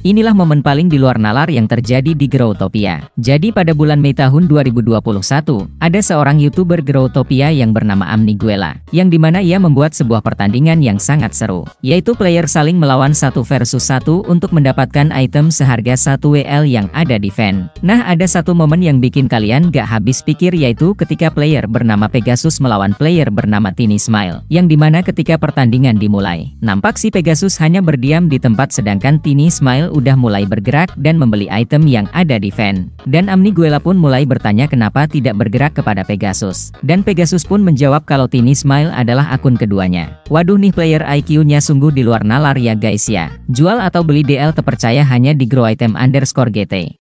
Inilah momen paling di luar nalar yang terjadi di Growtopia. Jadi pada bulan Mei tahun 2021, ada seorang YouTuber Growtopia yang bernama Amniguela, yang di mana ia membuat sebuah pertandingan yang sangat seru, yaitu player saling melawan satu versus satu untuk mendapatkan item seharga 1 WL yang ada di fan. Nah ada satu momen yang bikin kalian gak habis pikir yaitu ketika player bernama Pegasus melawan player bernama Tini Smile, yang di mana ketika pertandingan dimulai, nampak si Pegasus hanya berdiam di tempat sedangkan Tini Smile udah mulai bergerak dan membeli item yang ada di van. Dan Amniguela pun mulai bertanya kenapa tidak bergerak kepada Pegasus. Dan Pegasus pun menjawab kalau Tini Smile adalah akun keduanya. Waduh nih player IQ-nya sungguh di luar nalar ya guys ya. Jual atau beli DL terpercaya hanya di Grow Item underscore GT.